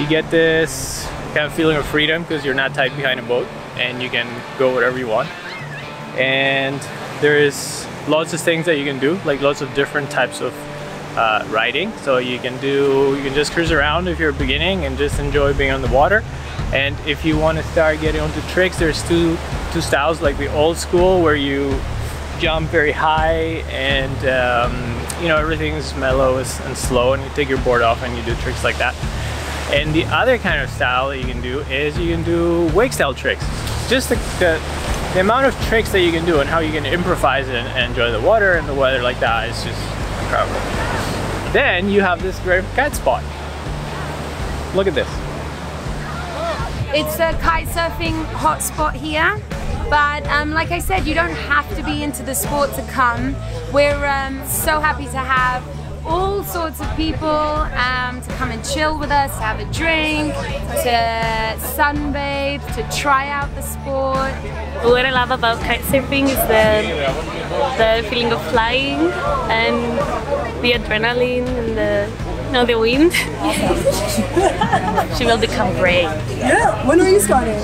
you get this kind of feeling of freedom because you're not tied behind a boat and you can go wherever you want. And there is lots of things that you can do, like lots of different types of uh, riding. So you can do, you can just cruise around if you're beginning and just enjoy being on the water. And if you want to start getting onto tricks, there's two two styles, like the old school where you jump very high and um, you know everything's mellow and slow, and you take your board off and you do tricks like that. And the other kind of style that you can do is you can do wake style tricks. Just the, the, the amount of tricks that you can do and how you can improvise and, and enjoy the water and the weather like that is just incredible. Then you have this great kite spot. Look at this. It's a kite surfing hotspot here. But um, like I said, you don't have to be into the sport to come. We're um, so happy to have all sorts of people um, to come and chill with us, have a drink, to sunbathe, to try out the sport. What I love about kite surfing is the, the feeling of flying and the adrenaline and the know the wind. she will become brave. Yeah, when are you starting?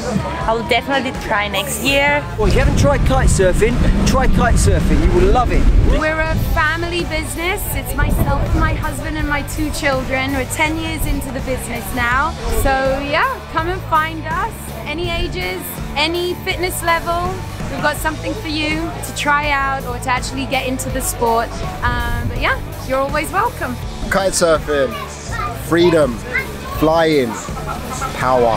I'll definitely try next year. Well, if you haven't tried kite surfing, try kite surfing. You will love it. We're a family business. It's myself, my husband, and my two children. We're 10 years into the business now. So, yeah, come and find us. Any ages, any fitness level. We've got something for you to try out or to actually get into the sport. Um, but yeah, you're always welcome. Kite surfing, freedom, flying, power.